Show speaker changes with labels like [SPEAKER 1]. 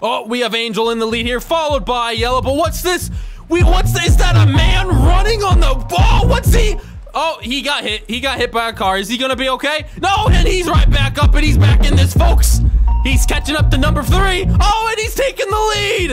[SPEAKER 1] Oh, we have Angel in the lead here, followed by Yellow. But what's this? We what's this? Is that a man running on the ball? What's he? Oh, he got hit. He got hit by a car. Is he gonna be okay? No, and he's right back up, and he's back in this, folks. He's catching up to number three. Oh, and he's taking the lead.